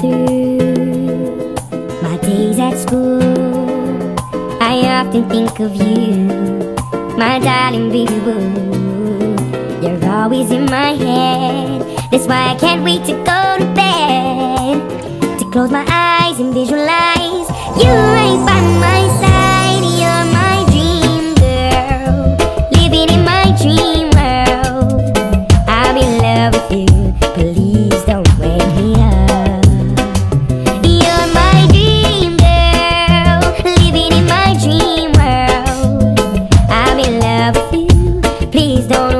through my days at school, I often think of you, my darling baby boo. You're always in my head, that's why I can't wait to go to bed. To close my eyes and visualize you right by my side. please don't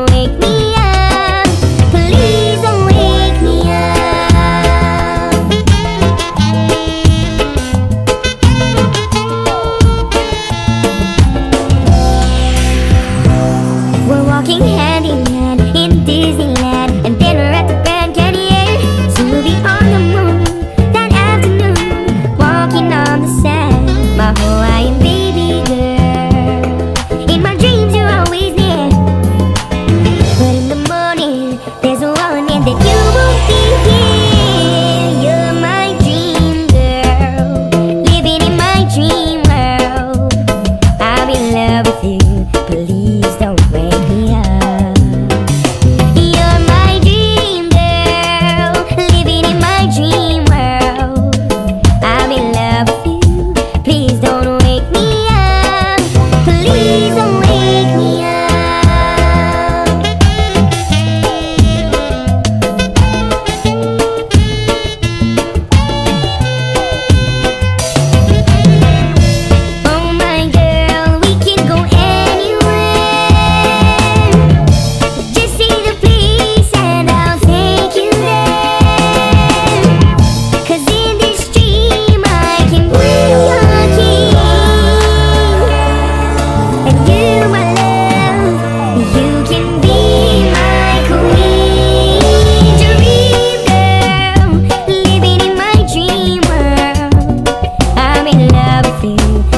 gravity